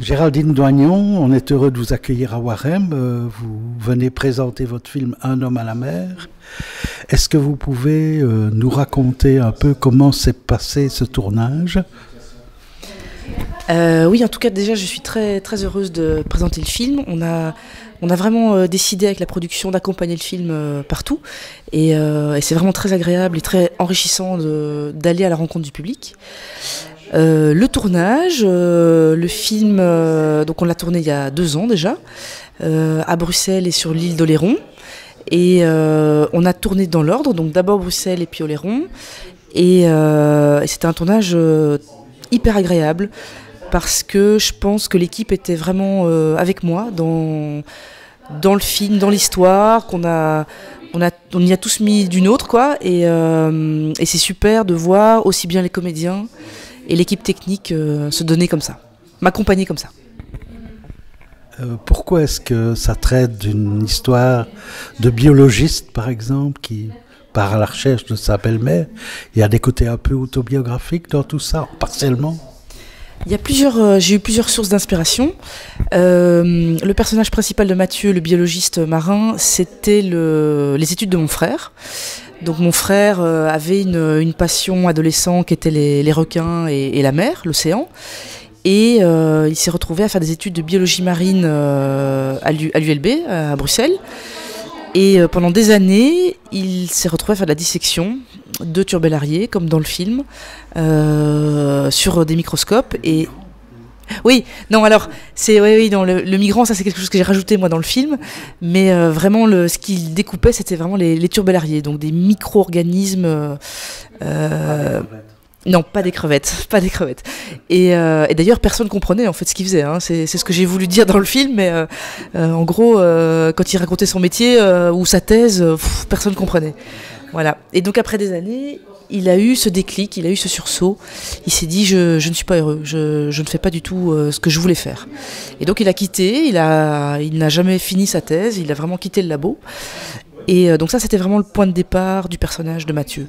Géraldine Doignon, on est heureux de vous accueillir à Warem. Euh, vous venez présenter votre film Un homme à la mer. Est-ce que vous pouvez euh, nous raconter un peu comment s'est passé ce tournage? Euh, Oui, en tout cas, déjà, je suis très, très heureuse de présenter le film. On a, on a vraiment décidé avec la production d'accompagner le film partout. Et, et c'est vraiment très agréable et très enrichissant d'aller à la rencontre du public. Euh, le tournage, euh, le film, euh, donc on l'a tourné il y a deux ans déjà, à Bruxelles et sur l'île d'Oléron. Et on a tourné dans l'ordre, donc d'abord Bruxelles et puis Oléron. Et, c'était un tournage hyper agréable parce que je pense que l'équipe était vraiment avec moi dans, le film, dans l'histoire, qu'on a, on, a, on y a tous mis d'une autre, quoi. Et c'est super de voir aussi bien les comédiens et l'équipe technique euh, se donner comme ça, m'accompagner comme ça. Euh, pourquoi est-ce que ça traite d'une histoire de biologiste, par exemple, qui part à la recherche de sa belle-mère Il y a des côtés un peu autobiographiques dans tout ça, partiellement? Il y a plusieurs, euh, j'ai eu plusieurs sources d'inspiration. le personnage principal de Mathieu, le biologiste marin, c'était le, les études de mon frère. Donc mon frère euh, avait une, passion adolescent qui était les, requins et, la mer, l'océan. Et euh, il s'est retrouvé à faire des études de biologie marine euh, à l'ULB, à Bruxelles. Et pendant des années, il s'est retrouvé à faire de la dissection de turbellariés, comme dans le film, sur des microscopes. Et oui, non, alors, c'est oui, oui, le, migrant, ça c'est quelque chose que j'ai rajouté moi dans le film, mais euh, vraiment, le, ce qu'il découpait, c'était vraiment les, turbellariés, donc des micro-organismes. Euh, euh, non, pas des crevettes, pas des crevettes. Et, d'ailleurs, personne comprenait en fait ce qu'il faisait. Hein. C'est, ce que j'ai voulu dire dans le film, mais en gros, quand il racontait son métier ou sa thèse, personne comprenait. Voilà. Et donc après des années, il a eu ce déclic, il a eu ce sursaut. Il s'est dit je, ne suis pas heureux, je, ne fais pas du tout euh, ce que je voulais faire. Et donc il a quitté, il a, il n'a jamais fini sa thèse, il a vraiment quitté le labo. Et euh, donc ça c'était vraiment le point de départ du personnage de Mathieu.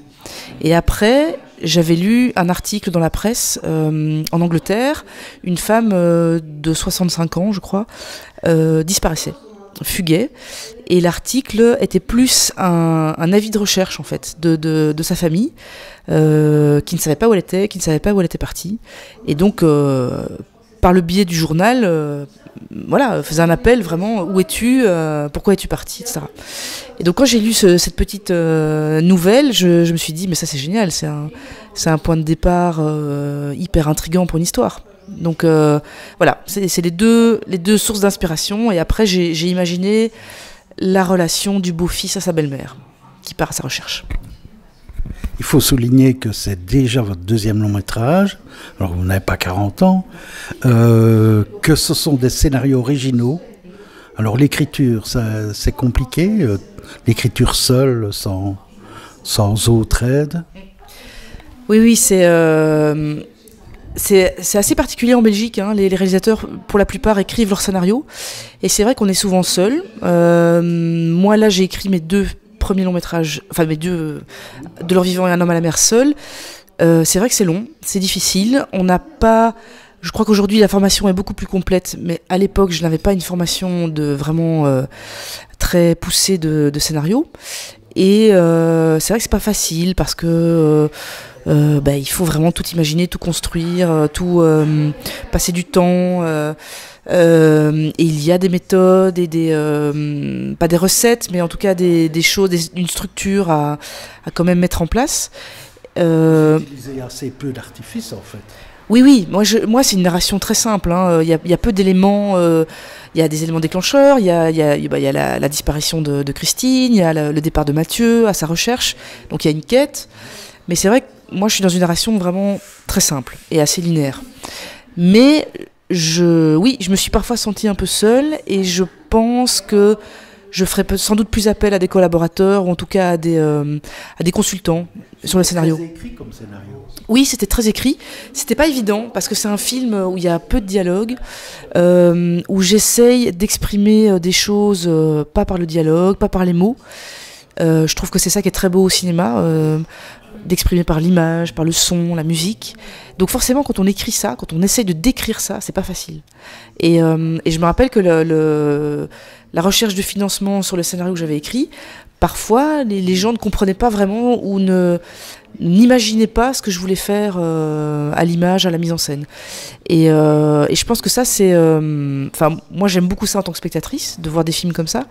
Et après j'avais lu un article dans la presse euh, en Angleterre, une femme de 65 ans je crois disparaissait fuguait. Et l'article était plus un, avis de recherche, en fait, de, sa famille, euh, qui ne savait pas où elle était, qui ne savait pas où elle était partie. Et donc, euh, par le biais du journal, euh, voilà, faisait un appel vraiment où es-tu, pourquoi es-tu parti. Et donc, quand j'ai lu cette petite nouvelle, je, je, me suis dit, mais ça c'est génial, c'est un, un, point de départ hyper intrigant pour une histoire. Donc euh, voilà, c'est les deux, les deux sources d'inspiration. Et après, j'ai imaginé la relation du beau-fils à sa belle-mère, qui part à sa recherche. Il faut souligner que c'est déjà votre deuxième long métrage, alors vous n'avez pas 40 ans, euh, que ce sont des scénarios originaux. Alors l'écriture, c'est compliqué, euh, l'écriture seule, sans, sans autre aide. Oui, oui, c'est c'est assez particulier en Belgique. Hein. Les, réalisateurs, pour la plupart, écrivent leur scénario. Et c'est vrai qu'on est souvent seul. Euh, moi, là, j'ai écrit mes deux premiers longs métrages, enfin mes deux, De leur vivant et un homme à la mer seul. Euh, c'est vrai que c'est long, c'est difficile. On n'a pas. Je crois qu'aujourd'hui la formation est beaucoup plus complète, mais à l'époque je n'avais pas une formation de vraiment euh, très poussée de, de scénario. Et c'est vrai que c'est pas facile parce que euh, bah, il faut vraiment tout imaginer, tout construire, euh, tout euh, passer du temps. et il y a des méthodes et des pas des recettes, mais en tout cas des, choses, une structure à, quand même mettre en place. Euh, Vous assez peu d'artifices en fait. Oui, oui. Moi, moi, c'est une narration très simple. Hein. Il, y a, y a, peu d'éléments. il y a des éléments déclencheurs. Il y a, y a, y a la, la, disparition de, Christine. Il y a le, le départ de Mathieu à sa recherche. Donc, il y a une quête. Mais c'est vrai que moi, je suis dans une narration vraiment très simple et assez linéaire. Mais je, oui, je me suis parfois sentie un peu seule et je pense que je ferai sans doute plus appel à des collaborateurs ou en tout cas à des, euh, à des consultants sur le scénario. C'était écrit comme scénario. Oui, c'était très écrit. C'était pas évident parce que c'est un film où il y a peu de dialogue, euh, où j'essaye d'exprimer euh, des choses pas par le dialogue, pas par les mots. Je trouve que c'est ça qui est très beau au cinéma, d'exprimer par l'image, par le son, la musique. Donc forcément, quand on écrit ça, quand on essaye de décrire ça, c'est pas facile. Et, euh, et, je me rappelle que le, le, la recherche de financement sur le scénario que j'avais écrit, parfois les, les, gens ne comprenaient pas vraiment ou ne n'imaginaient pas ce que je voulais faire euh, à l'image, à la mise en scène. Et, euh, et je pense que ça, c'est, euh, enfin, moi j'aime beaucoup ça en tant que spectatrice, de voir des films comme ça.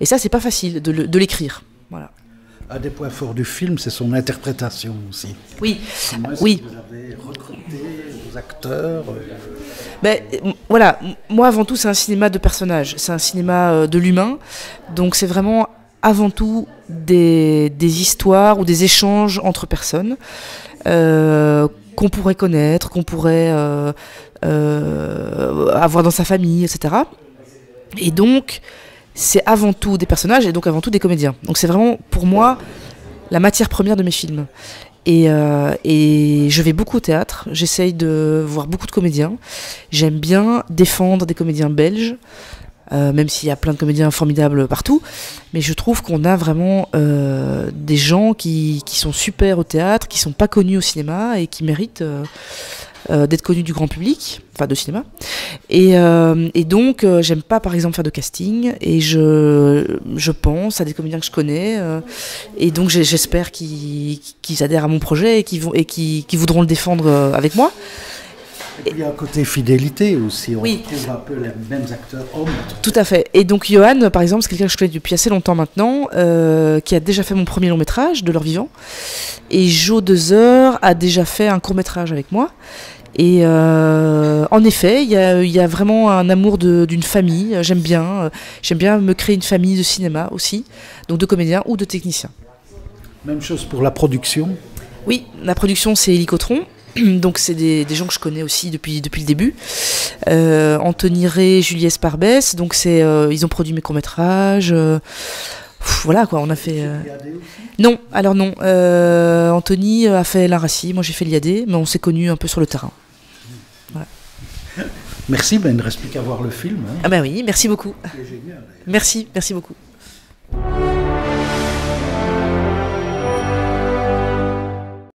Et ça, c'est pas facile de, l'écrire. Voilà. Un des points forts du film, c'est son interprétation aussi. Oui. Comment oui. Que vous avez recruté vos acteurs? Ben, voilà, moi avant tout c'est un cinéma de personnages, c'est un cinéma de l'humain, donc c'est vraiment avant tout des, des, histoires ou des échanges entre personnes euh, qu'on pourrait connaître, qu'on pourrait euh, euh, avoir dans sa famille, etc. Et donc, c'est avant tout des personnages et donc avant tout des comédiens. Donc c'est vraiment pour moi la matière première de mes films. Et, euh, et, je vais beaucoup au théâtre, j'essaye de voir beaucoup de comédiens. J'aime bien défendre des comédiens belges, euh, même s'il y a plein de comédiens formidables partout. Mais je trouve qu'on a vraiment euh, des gens qui, qui, sont super au théâtre, qui sont pas connus au cinéma et qui méritent euh, d'être connus du grand public, enfin de cinéma. Et, et donc, j'aime pas par exemple faire de casting et je, je pense à des comédiens que je connais et donc j'espère qu'ils qu adhèrent à mon projet et qu'ils qu qu voudront le défendre avec moi. Et puis il y a un côté fidélité aussi, on oui. retrouve un peu les mêmes acteurs hommes. Tout à fait. Et donc Johan, par exemple, c'est quelqu'un que je connais depuis assez longtemps maintenant, euh, qui a déjà fait mon premier long métrage de leur vivant. Et Jo Dezer a déjà fait un court métrage avec moi. Et euh, en effet, il y, y, a vraiment un amour d'une famille. J'aime bien, j'aime bien me créer une famille de cinéma aussi, donc de comédiens ou de techniciens. Même chose pour la production. Oui, la production c'est Hélicotron. Donc c'est des, des, gens que je connais aussi depuis, depuis le début. Euh, Anthony Ray, Julie Esparbès, donc c'est euh, ils ont produit mes courts-métrages. Euh, voilà quoi, on a fait. Non, alors non. Anthony a fait l'Arassi, moi j'ai fait l'IAD, mais on s'est connus un peu sur le terrain. Voilà. Merci, ben, il ne reste plus qu'à voir le film. Hein. Ah ben oui, merci beaucoup. Merci, merci beaucoup.